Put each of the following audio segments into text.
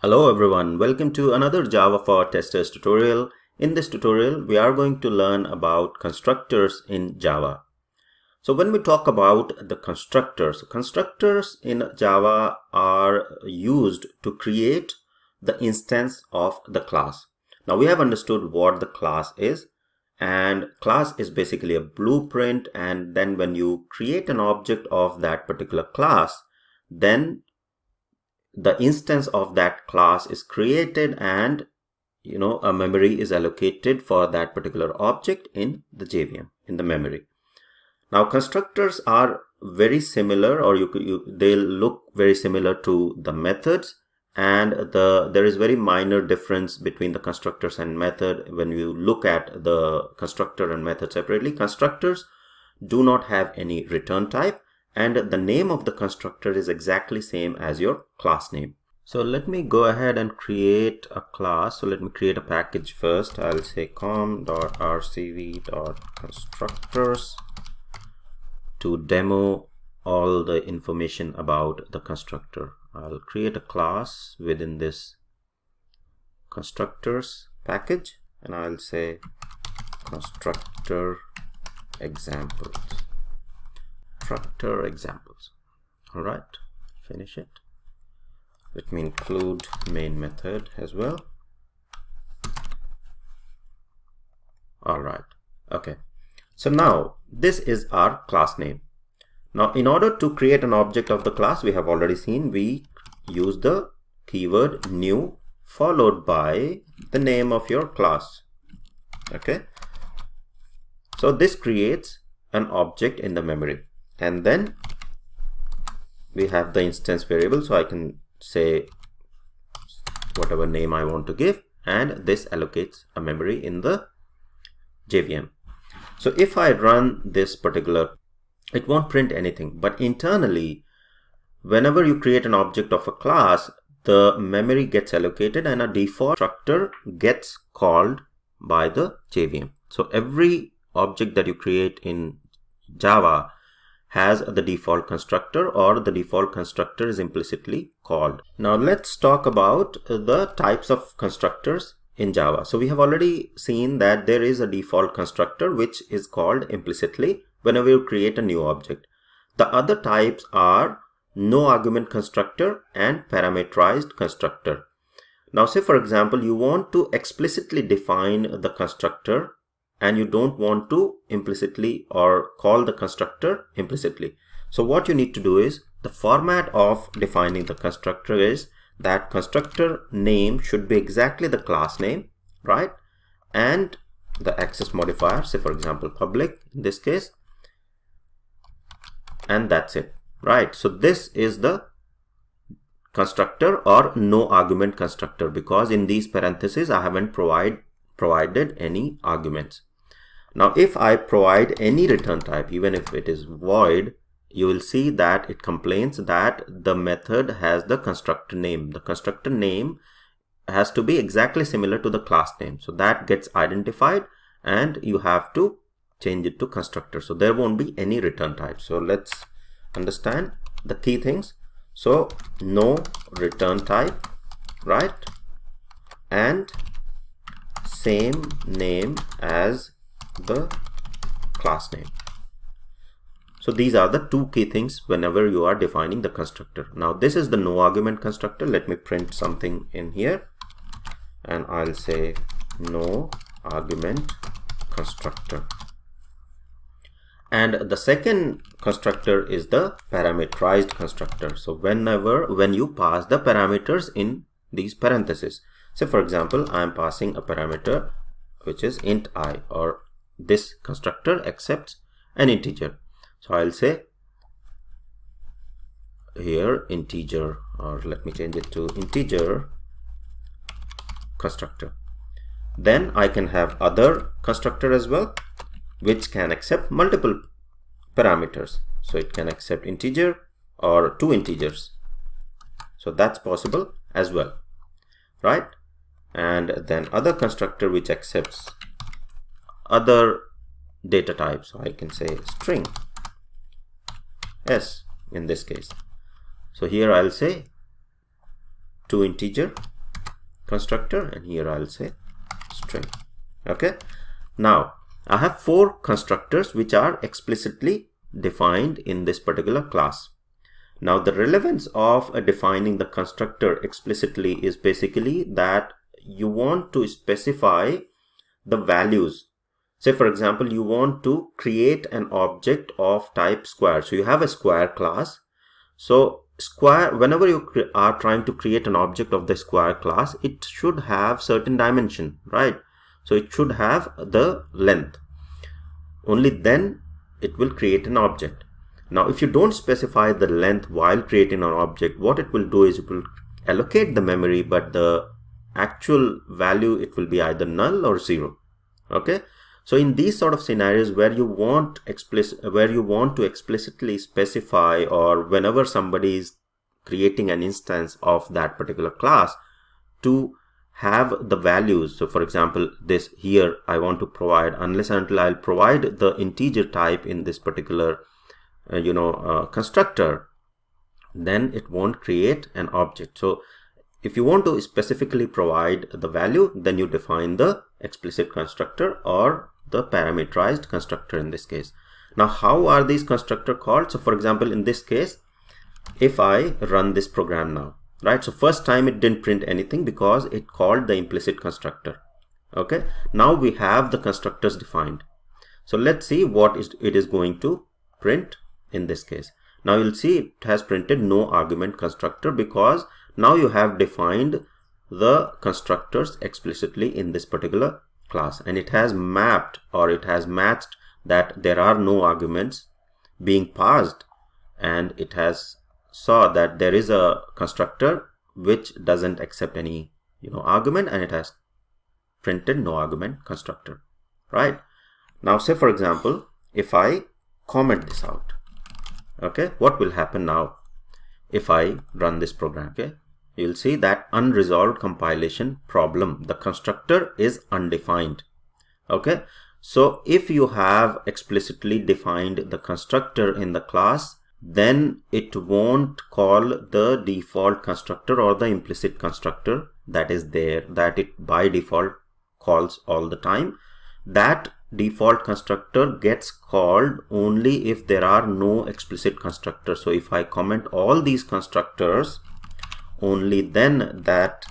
Hello everyone, welcome to another Java for Testers tutorial. In this tutorial, we are going to learn about constructors in Java. So when we talk about the constructors, constructors in Java are used to create the instance of the class. Now we have understood what the class is and class is basically a blueprint and then when you create an object of that particular class, then the instance of that class is created and you know a memory is allocated for that particular object in the JVM in the memory. Now constructors are very similar or you, you they look very similar to the methods and the there is very minor difference between the constructors and method when you look at the constructor and method separately constructors do not have any return type and the name of the constructor is exactly same as your class name. So let me go ahead and create a class. So let me create a package first. I'll say com.rcv.constructors to demo all the information about the constructor. I'll create a class within this constructors package and I'll say constructor examples constructor examples. All right finish it. Let me include main method as well. All right okay. So now this is our class name. Now in order to create an object of the class we have already seen we use the keyword new followed by the name of your class okay? So this creates an object in the memory and then we have the instance variable so I can say whatever name I want to give and this allocates a memory in the JVM. So if I run this particular, it won't print anything, but internally, whenever you create an object of a class, the memory gets allocated and a default constructor gets called by the JVM. So every object that you create in Java has the default constructor or the default constructor is implicitly called. Now let's talk about the types of constructors in Java. So we have already seen that there is a default constructor which is called implicitly whenever you create a new object. The other types are no argument constructor and parameterized constructor. Now say for example you want to explicitly define the constructor and you don't want to implicitly or call the constructor implicitly. So what you need to do is the format of defining the constructor is that constructor name should be exactly the class name, right? And the access modifier, say for example, public in this case, and that's it, right? So this is the constructor or no argument constructor because in these parentheses, I haven't provide, provided any arguments. Now, if I provide any return type, even if it is void, you will see that it complains that the method has the constructor name. The constructor name has to be exactly similar to the class name. So that gets identified and you have to change it to constructor. So there won't be any return type. So let's understand the key things. So no return type, right? And same name as the class name. So these are the two key things whenever you are defining the constructor. Now this is the no argument constructor. Let me print something in here and I'll say no argument constructor. And the second constructor is the parameterized constructor. So whenever, when you pass the parameters in these parentheses. So for example, I'm passing a parameter which is int i or this constructor accepts an integer. So I'll say here integer or let me change it to integer constructor. Then I can have other constructor as well which can accept multiple parameters. So it can accept integer or two integers. So that's possible as well, right? And then other constructor which accepts other data type. So I can say string s in this case. So here I'll say two integer constructor and here I'll say string okay now I have four constructors which are explicitly defined in this particular class now the relevance of uh, defining the constructor explicitly is basically that you want to specify the values say for example you want to create an object of type square. So you have a square class. So square whenever you are trying to create an object of the square class it should have certain dimension right? So it should have the length. Only then it will create an object. Now if you don't specify the length while creating an object what it will do is it will allocate the memory but the actual value it will be either null or zero. Okay so in these sort of scenarios where you want explicit, where you want to explicitly specify or whenever somebody is creating an instance of that particular class to have the values. So for example, this here I want to provide unless until I'll provide the integer type in this particular, uh, you know, uh, constructor, then it won't create an object. So if you want to specifically provide the value, then you define the explicit constructor or the parameterized constructor in this case. Now, how are these constructor called? So for example, in this case, if I run this program now, right? So first time it didn't print anything because it called the implicit constructor. Okay. Now we have the constructors defined. So let's see what it is going to print in this case. Now you'll see it has printed no argument constructor because now you have defined the constructors explicitly in this particular class. And it has mapped or it has matched that there are no arguments being passed. And it has saw that there is a constructor which doesn't accept any you know argument and it has printed no argument constructor. Right? Now say for example if I comment this out okay what will happen now if I run this program okay you'll see that unresolved compilation problem. The constructor is undefined. Okay. So if you have explicitly defined the constructor in the class, then it won't call the default constructor or the implicit constructor that is there that it by default calls all the time. That default constructor gets called only if there are no explicit constructors. So if I comment all these constructors, only then that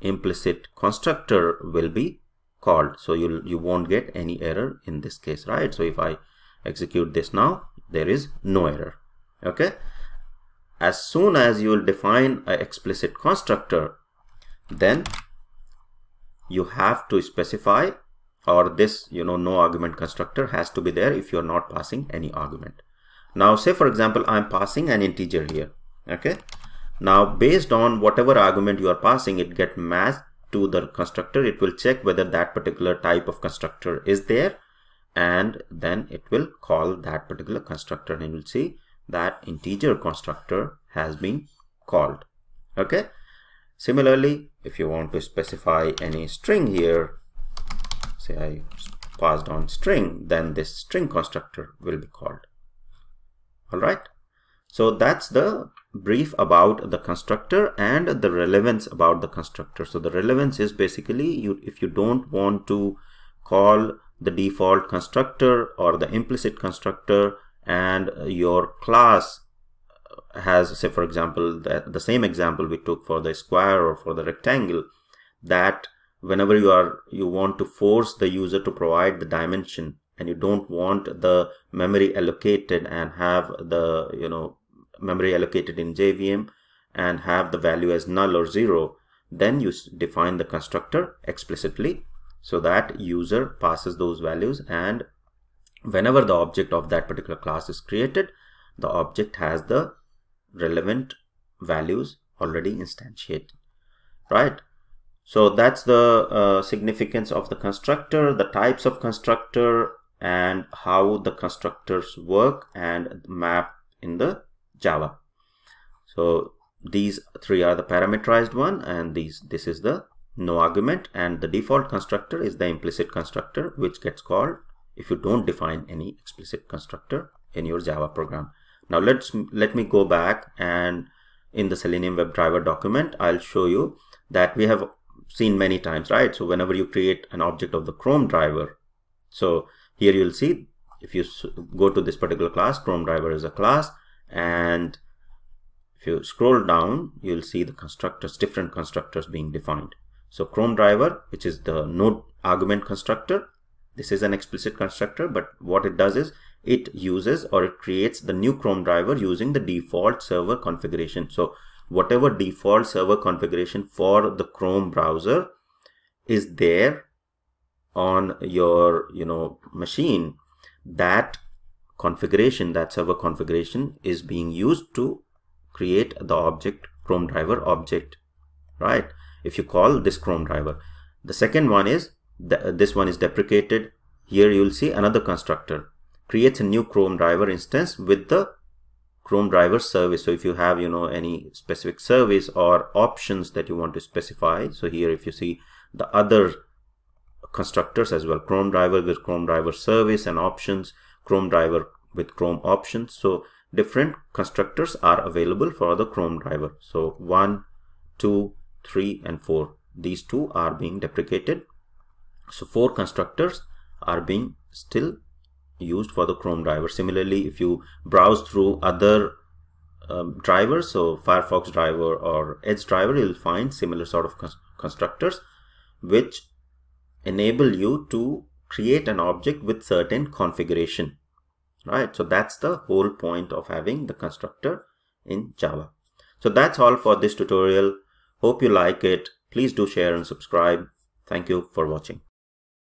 implicit constructor will be called. So you you won't get any error in this case right? So if i execute this now there is no error okay? As soon as you will define an explicit constructor then you have to specify or this you know no argument constructor has to be there if you're not passing any argument. Now say for example i'm passing an integer here okay now based on whatever argument you are passing, it get matched to the constructor. It will check whether that particular type of constructor is there and then it will call that particular constructor and you will see that integer constructor has been called. Okay. Similarly, if you want to specify any string here, say I passed on string, then this string constructor will be called. All right. So that's the brief about the constructor and the relevance about the constructor. So the relevance is basically you if you don't want to call the default constructor or the implicit constructor and your class has say for example that the same example we took for the square or for the rectangle that whenever you are you want to force the user to provide the dimension and you don't want the memory allocated and have the you know memory allocated in JVM and have the value as null or zero, then you define the constructor explicitly so that user passes those values and whenever the object of that particular class is created, the object has the relevant values already instantiated, right? So that's the uh, significance of the constructor, the types of constructor and how the constructors work and map in the Java. So these three are the parameterized one and these this is the no argument and the default constructor is the implicit constructor which gets called if you don't define any explicit constructor in your Java program. Now let's let me go back and in the Selenium WebDriver document I'll show you that we have seen many times, right? So whenever you create an object of the Chrome driver, so here you'll see if you go to this particular class, Chrome driver is a class and if you scroll down, you'll see the constructors, different constructors being defined. So Chrome driver, which is the no argument constructor, this is an explicit constructor, but what it does is it uses or it creates the new Chrome driver using the default server configuration. So whatever default server configuration for the Chrome browser is there on your you know machine that configuration that server configuration is being used to create the object chrome driver object right? If you call this chrome driver. The second one is this one is deprecated. Here you will see another constructor. Creates a new chrome driver instance with the chrome driver service. So if you have you know any specific service or options that you want to specify so here if you see the other constructors as well chrome driver with chrome driver service and options chrome driver with chrome options. So different constructors are available for the chrome driver. So one two three and four. These two are being deprecated. So four constructors are being still used for the chrome driver. Similarly if you browse through other um, drivers so firefox driver or edge driver you'll find similar sort of constructors which enable you to create an object with certain configuration right? So that's the whole point of having the constructor in java. So that's all for this tutorial. Hope you like it. Please do share and subscribe. Thank you for watching